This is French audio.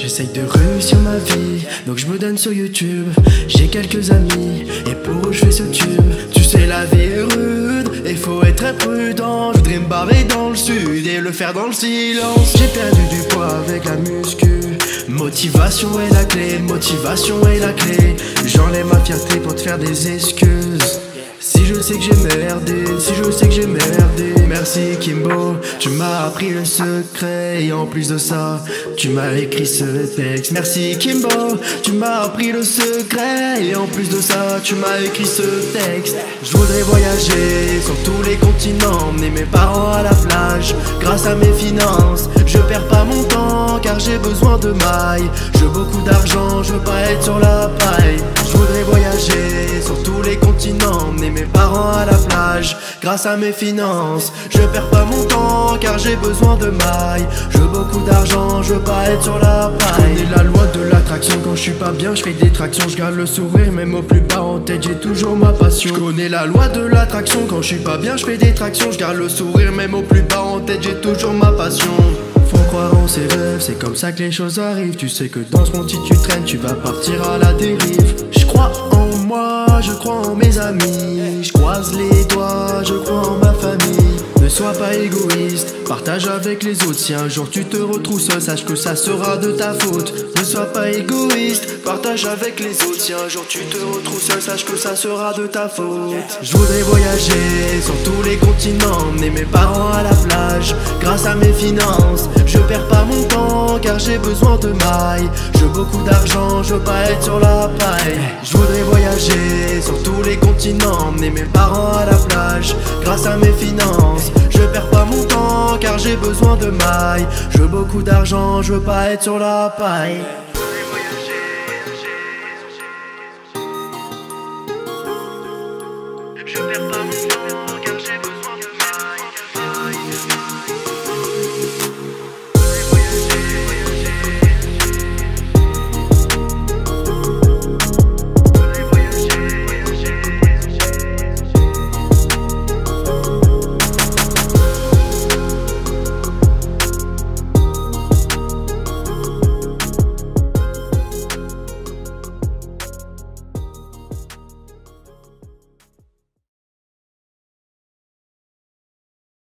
J'essaye de réussir ma vie, donc je me donne sur YouTube. J'ai quelques amis, et pour eux je fais ce tube. Tu sais, la vie est rude, et faut être très prudent. Je voudrais me barrer dans le sud et le faire dans le silence. J'ai perdu du poids avec la muscu. Motivation est la clé, motivation est la clé. J'enlève ma fierté pour te faire des excuses. Si je sais que j'ai merdé, si je sais que j'ai merdé Merci Kimbo, tu m'as appris le secret Et en plus de ça, tu m'as écrit ce texte. Merci Kimbo, tu m'as appris le secret Et en plus de ça, tu m'as écrit ce texte. Je voudrais voyager sur tous les continents Emmener mes parents à la plage. Grâce à mes finances, je perds pas mon temps Car j'ai besoin de mailles. Je veux beaucoup d'argent, je veux pas être sur la paille Grâce à mes finances Je perds pas mon temps car j'ai besoin de mailles Je veux beaucoup d'argent, je veux pas être sur la paille. Je la loi de l'attraction quand je suis pas bien Je fais des tractions, je garde le sourire Même au plus bas en tête j'ai toujours ma passion. Je connais la loi de l'attraction quand je suis pas bien Je fais des tractions, je garde le sourire Même au plus bas en tête j'ai toujours ma passion. Faut croire en ses rêves, c'est comme ça que les choses arrivent. Tu sais que dans ce monde si tu traînes, tu vas partir à la dérive. Je crois en moi, je crois en mes amis. Je croise les doigts, je crois en ma pas égoïste, partage avec les autres Si un jour tu te retrouves seul, sache que ça sera de ta faute. Ne sois pas égoïste, partage avec les autres Si un jour tu te retrouves seul, sache que ça sera de ta faute. Je voudrais voyager sur tous les continents Emmener mes parents à la plage. Grâce à mes finances, je perds pas mon temps car j'ai besoin de mailles Je beaucoup d'argent, je veux pas être sur la paille. Je voudrais voyager sur tous les continents Emmener mes parents à la plage. Grâce à mes finances, je je perds pas mon temps car j'ai besoin de mailles Je veux beaucoup d'argent, je veux pas être sur la paille. Je perds pas mon temps car j'ai besoin